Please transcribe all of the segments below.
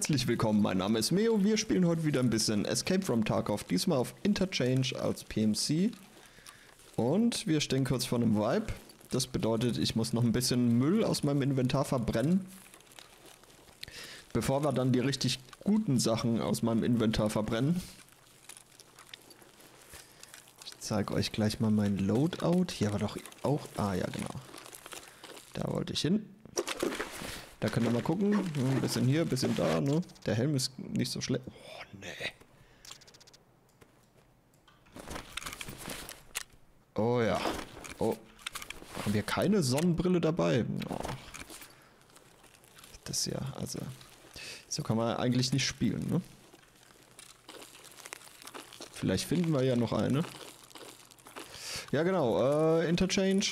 Herzlich willkommen, mein Name ist Meo. Wir spielen heute wieder ein bisschen Escape from Tarkov, diesmal auf Interchange als PMC. Und wir stehen kurz vor einem Vibe. Das bedeutet, ich muss noch ein bisschen Müll aus meinem Inventar verbrennen. Bevor wir dann die richtig guten Sachen aus meinem Inventar verbrennen. Ich zeige euch gleich mal mein Loadout. Hier war doch auch... Ah ja, genau. Da wollte ich hin. Da könnt ihr mal gucken. Ein bisschen hier, ein bisschen da, ne? Der Helm ist nicht so schlecht. Oh, nee. Oh ja. Oh. Haben wir keine Sonnenbrille dabei? Oh. Das ja, also. So kann man eigentlich nicht spielen, ne? Vielleicht finden wir ja noch eine. Ja, genau. Äh, Interchange.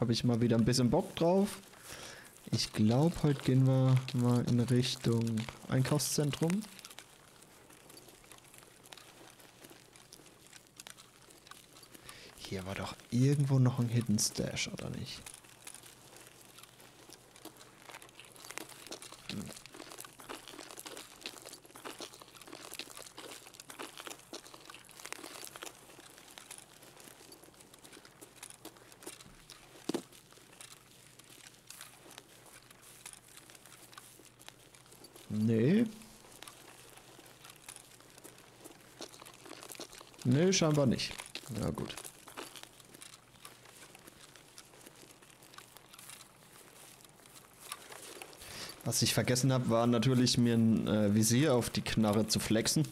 Habe ich mal wieder ein bisschen Bock drauf. Ich glaube, heute gehen wir mal in Richtung Einkaufszentrum. Hier war doch irgendwo noch ein Hidden Stash, oder nicht? Hm. Nee. Scheinbar nicht. Ja gut. Was ich vergessen habe, war natürlich mir ein äh, Visier auf die Knarre zu flexen.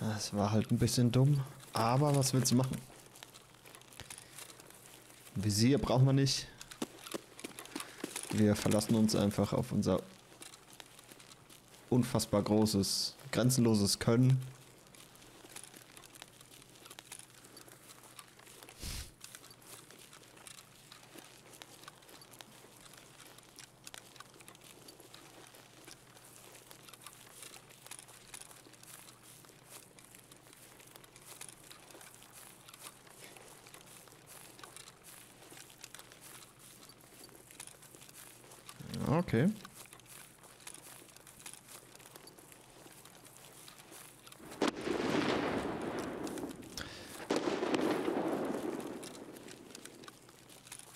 Das war halt ein bisschen dumm. Aber was willst du machen? Visier braucht man nicht. Wir verlassen uns einfach auf unser unfassbar großes, grenzenloses Können. Okay.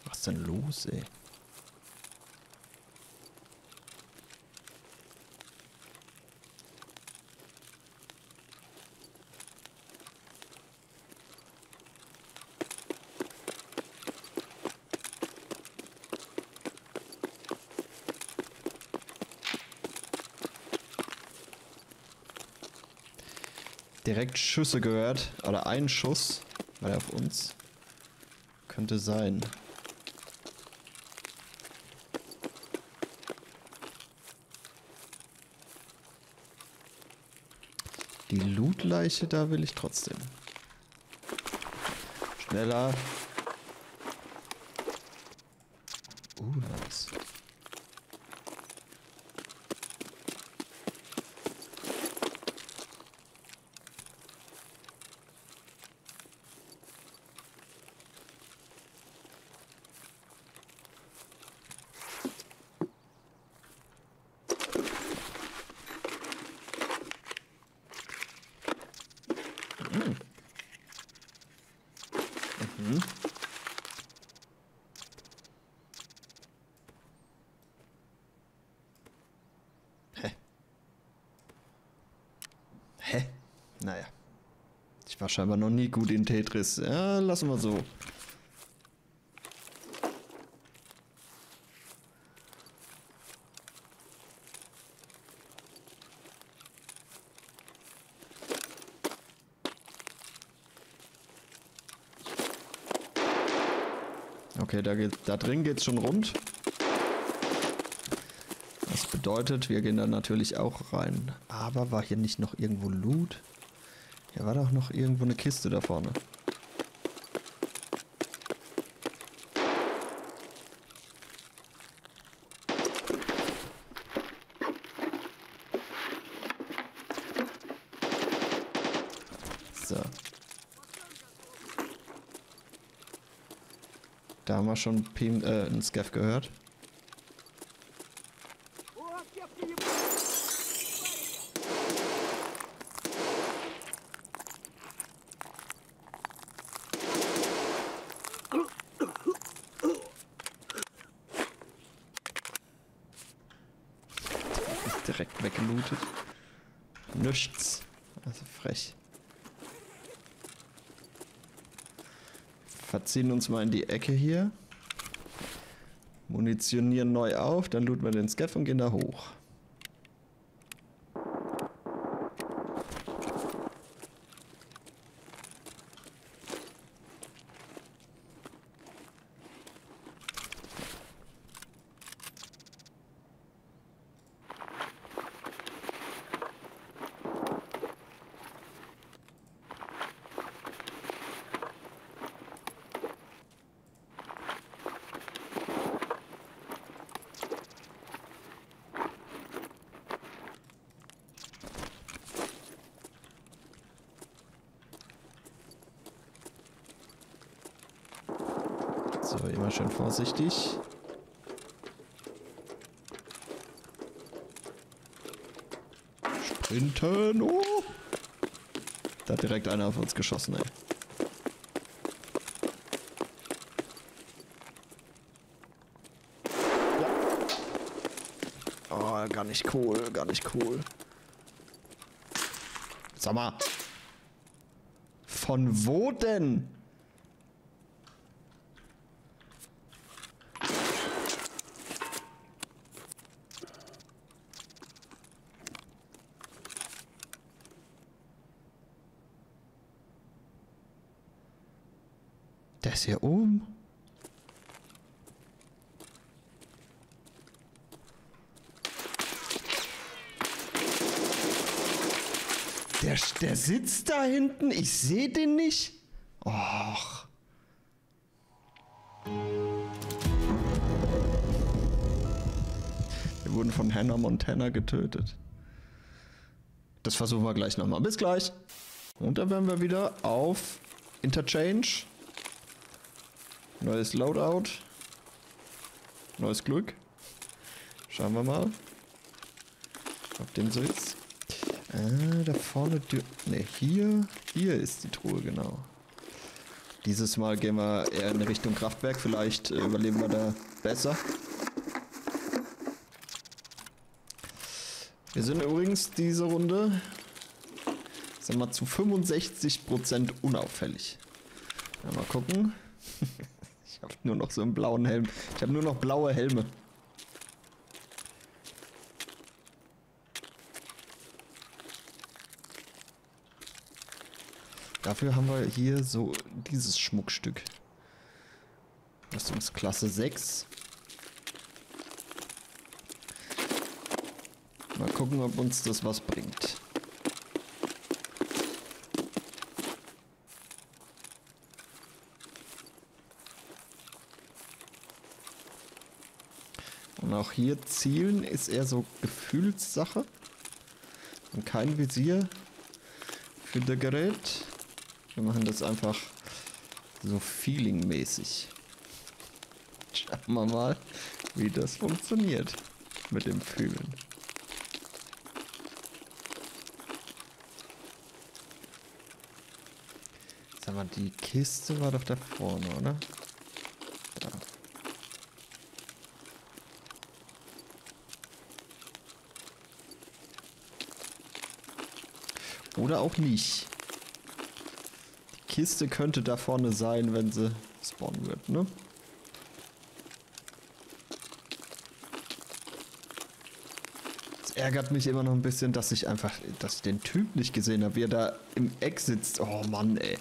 Was ist denn los, ey? Direkt Schüsse gehört. Oder ein Schuss. War auf uns. Könnte sein. Die Lootleiche, da will ich trotzdem. Schneller. Uh, nice. Mhm. Hä? Hä? Naja. Ich war scheinbar noch nie gut in Tetris. Ja, lassen wir so. Okay, da, geht, da drin geht es schon rund. Das bedeutet, wir gehen da natürlich auch rein. Aber war hier nicht noch irgendwo Loot? War doch noch irgendwo eine Kiste da vorne. So. Da haben wir schon PM, äh, einen Scav gehört. Direkt weggelootet. Nichts. Also frech. Verziehen uns mal in die Ecke hier. Munitionieren neu auf, dann looten wir den Scaff und gehen da hoch. So, immer schön vorsichtig. Sprinten! Oh! Da hat direkt einer auf uns geschossen, ey. Oh, gar nicht cool, gar nicht cool. Sag mal. Von wo denn? Der ist hier oben. Der, der sitzt da hinten. Ich sehe den nicht. Och. Wir wurden von Hannah Montana getötet. Das versuchen wir gleich nochmal. Bis gleich. Und dann werden wir wieder auf Interchange. Neues Loadout. Neues Glück. Schauen wir mal. Ob dem so ist. Äh, da vorne. Ne, hier. Hier ist die Truhe, genau. Dieses Mal gehen wir eher in Richtung Kraftwerk. Vielleicht äh, überleben wir da besser. Wir sind übrigens diese Runde, sagen wir zu 65% unauffällig. Ja, mal gucken. ich habe nur noch so einen blauen Helm. Ich habe nur noch blaue Helme. Dafür haben wir hier so dieses Schmuckstück. Rüstungsklasse 6. Mal gucken, ob uns das was bringt. Auch hier zielen ist eher so Gefühlssache. Und kein Visier für das Gerät. Wir machen das einfach so feelingmäßig. Schauen wir mal, wie das funktioniert mit dem Fühlen. Sag mal, die Kiste war doch da vorne, oder? Oder auch nicht. Die Kiste könnte da vorne sein, wenn sie spawnen wird, ne? Es ärgert mich immer noch ein bisschen, dass ich einfach, dass ich den Typ nicht gesehen habe, wie er da im Eck sitzt. Oh Mann, ey.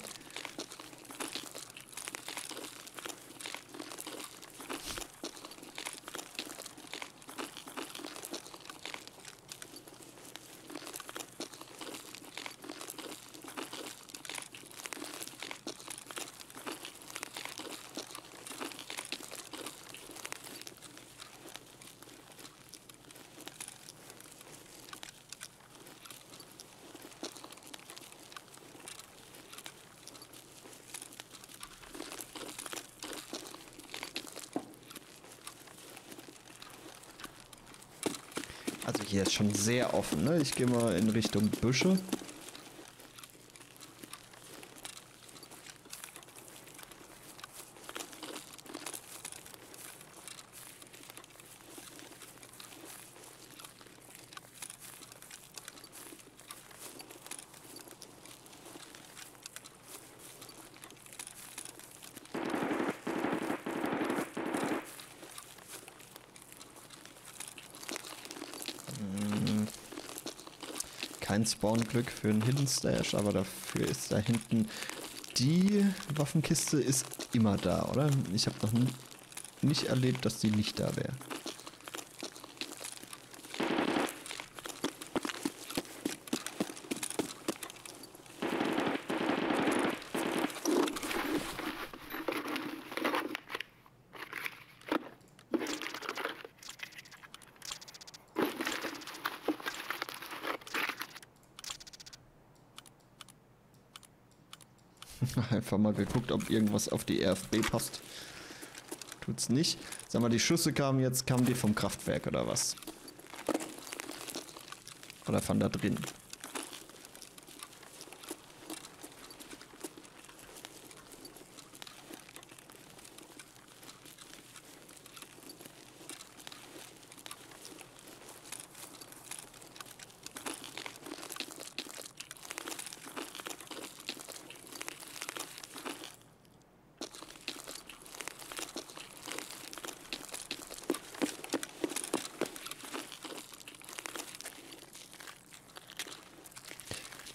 Also hier ist schon sehr offen, ne? Ich gehe mal in Richtung Büsche. Kein Spawn-Glück für einen Hidden Stash, aber dafür ist da hinten die Waffenkiste ist immer da, oder? Ich habe noch nicht erlebt, dass die nicht da wäre. Einfach mal geguckt, ob irgendwas auf die RFB passt. Tut's nicht. Sag mal, die Schüsse kamen jetzt, kamen die vom Kraftwerk oder was? Oder von da drin?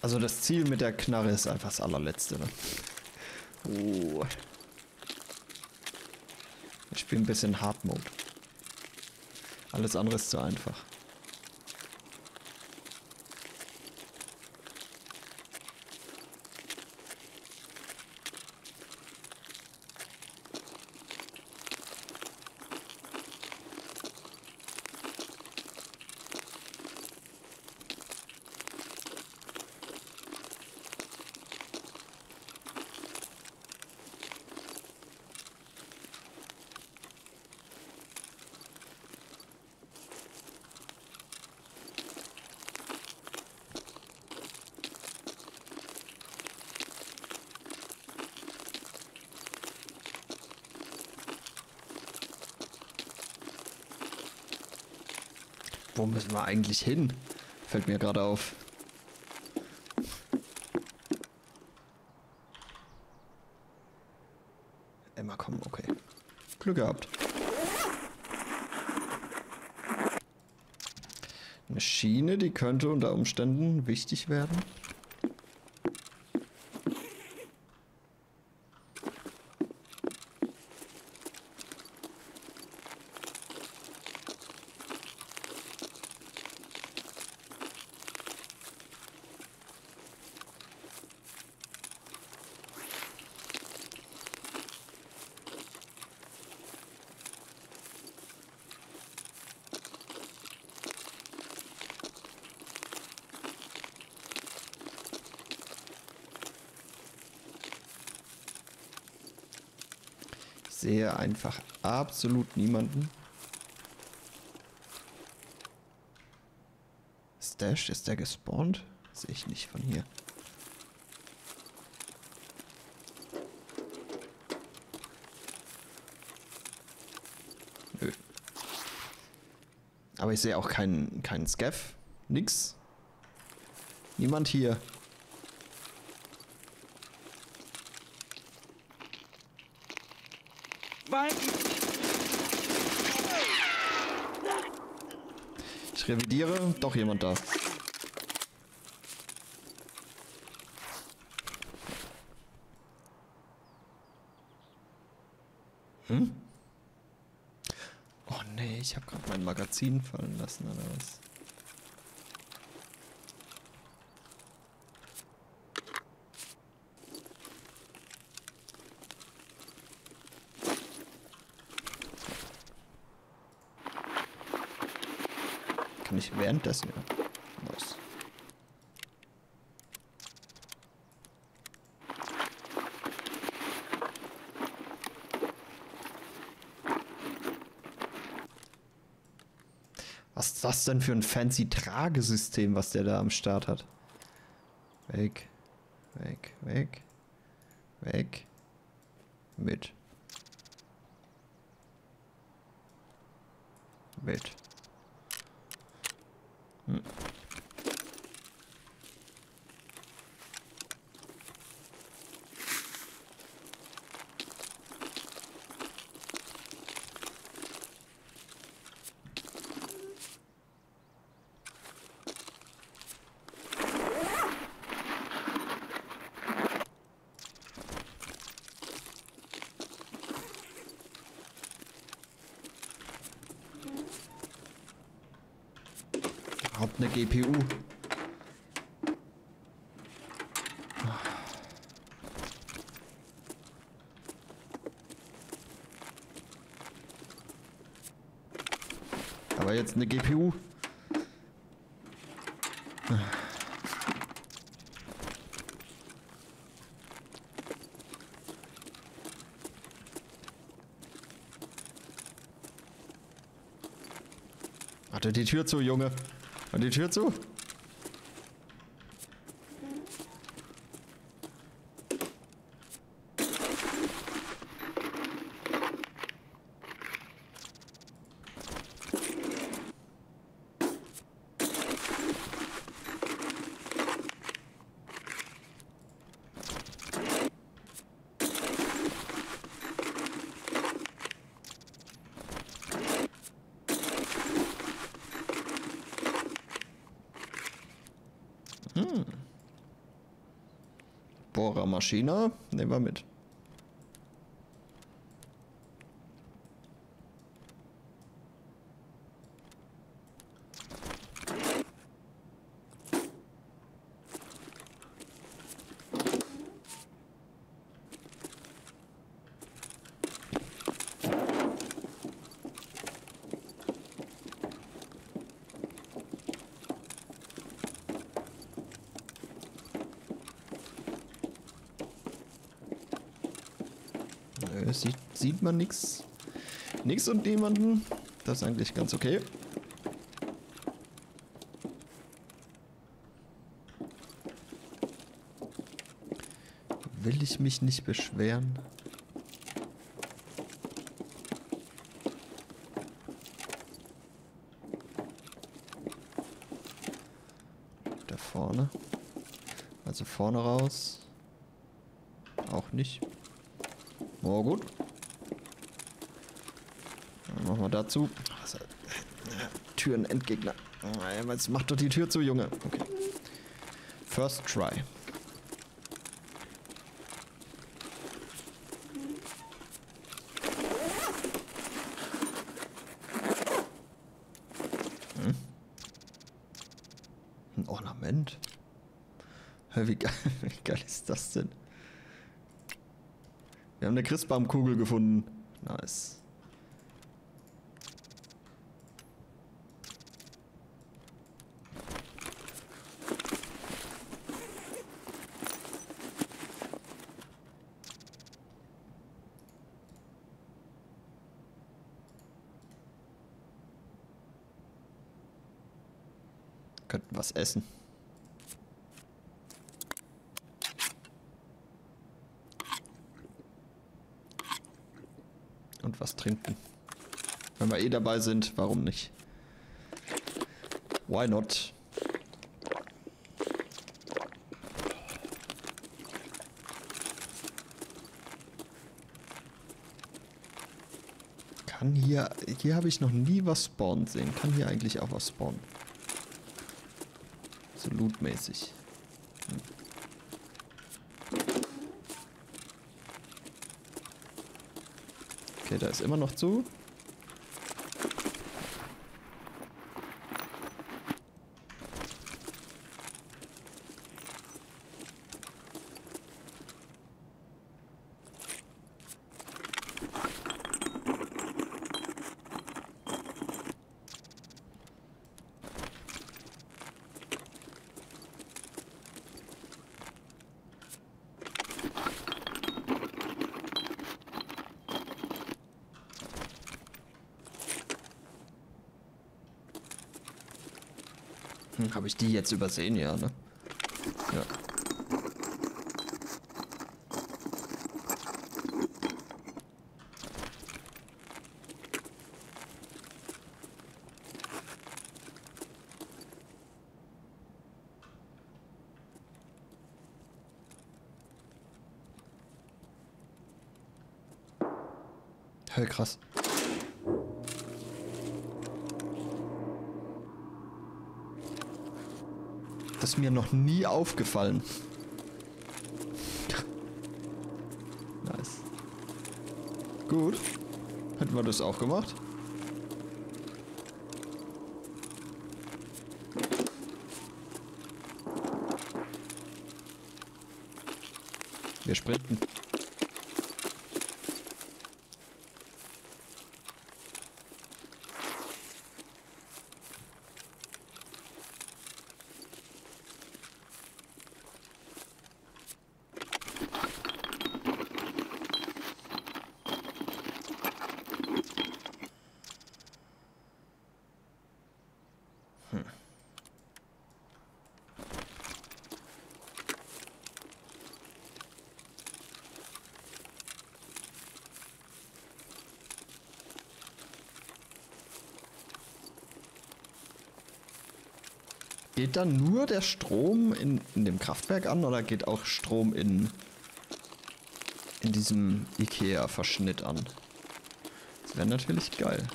Also das Ziel mit der Knarre ist einfach das allerletzte. Ne? Oh. Ich spiele ein bisschen Hard Mode. Alles andere ist zu einfach. Wo müssen wir eigentlich hin? Fällt mir gerade auf. Emma, komm, okay. Glück gehabt. Eine Schiene, die könnte unter Umständen wichtig werden. Sehe einfach absolut niemanden. Stash, ist der gespawnt? Sehe ich nicht von hier. Nö. Aber ich sehe auch keinen keinen Scaff. Nix. Niemand hier. Ich revidiere, doch jemand da. Hm? Oh nee, ich habe gerade mein Magazin fallen lassen oder was? Währenddessen. Ja. Nice. Was ist das denn für ein fancy Tragesystem, was der da am Start hat? Weg, weg, weg, weg, mit. Mit. Hm. Haupt eine GPU. Aber jetzt eine GPU. Hatte die Tür zu, Junge. Hat die Tür zu. Bohrermaschine. Nehmen wir mit. Nö, sieht, man nichts. Nix und niemanden. Das ist eigentlich ganz okay. Will ich mich nicht beschweren? Da vorne. Also vorne raus. Auch nicht. Oh, gut. Wir dazu. Äh, Türen Endgegner. Oh, Jetzt macht doch die Tür zu, Junge. Okay. First try. Hm? Ein Ornament. Wie geil, wie geil ist das denn? Wir haben eine Christbaumkugel gefunden. Nice. Könnten was essen. Und was trinken. Wenn wir eh dabei sind, warum nicht? Why not? Kann hier... Hier habe ich noch nie was spawnen sehen. Kann hier eigentlich auch was spawnen? So lootmäßig. Okay, da ist immer noch zu. Hm, Habe ich die jetzt übersehen? Ja, ne? Ja. Hey, krass. ist mir noch nie aufgefallen. Nice. Gut. Hätten wir das auch gemacht. Wir sprinten. Geht dann nur der Strom in, in dem Kraftwerk an oder geht auch Strom in, in diesem Ikea-Verschnitt an? Das wäre natürlich geil.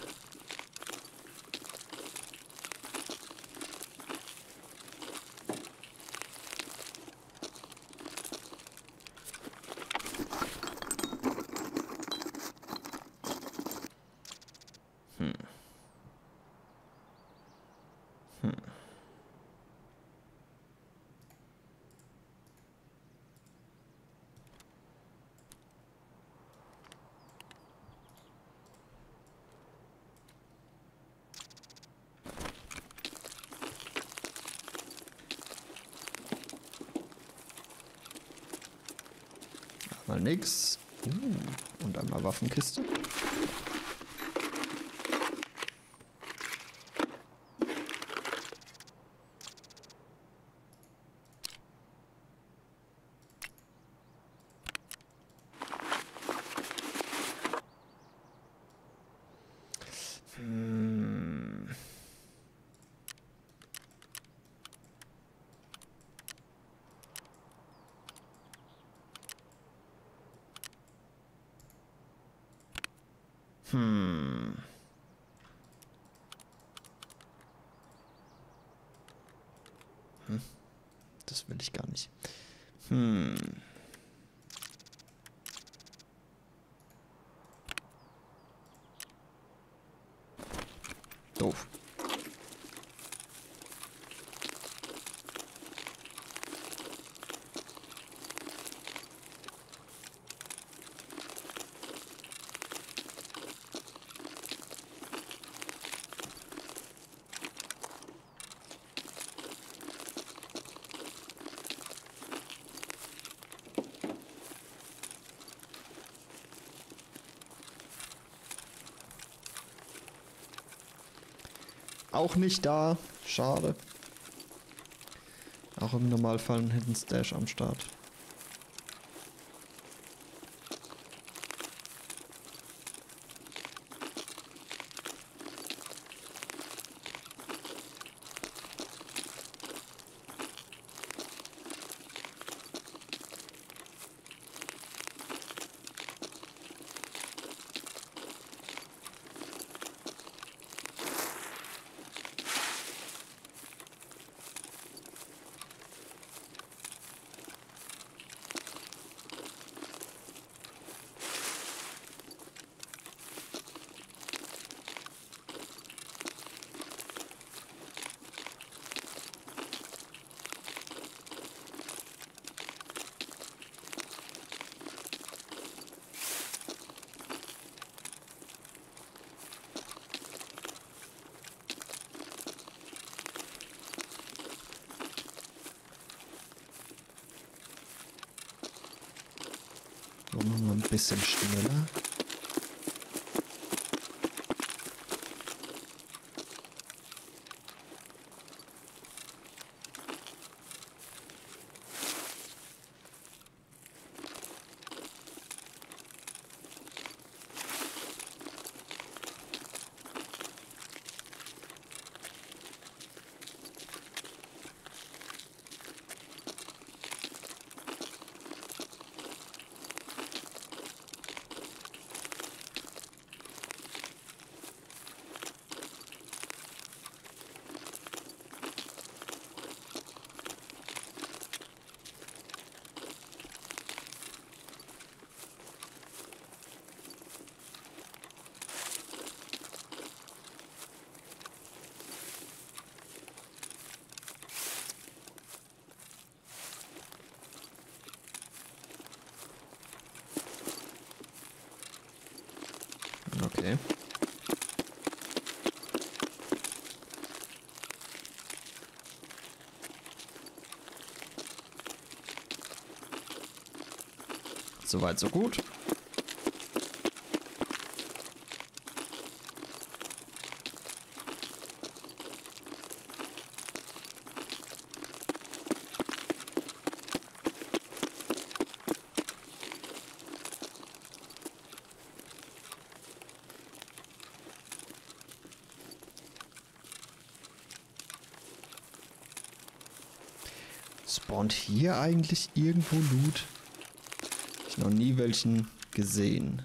Mal nix. Uh, und einmal Waffenkiste. Hm. Das will ich gar nicht. Hm. Auch nicht da. Schade. Auch im Normalfall ein Hidden Stash am Start. Machen wir ein bisschen schneller. Soweit, so gut. Spawnt hier eigentlich irgendwo Loot? Noch nie welchen gesehen.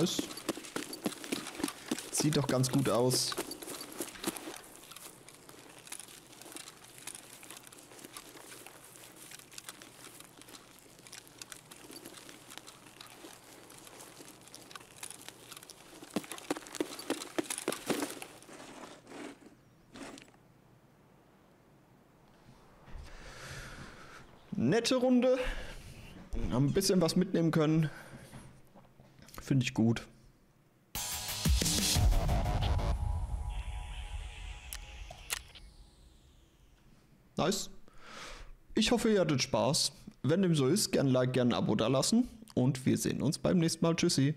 Nice. Sieht doch ganz gut aus. Nette Runde. Haben ein bisschen was mitnehmen können. Finde ich gut. Nice. Ich hoffe, ihr hattet Spaß. Wenn dem so ist, gerne ein Like, gerne ein Abo da lassen. Und wir sehen uns beim nächsten Mal. Tschüssi.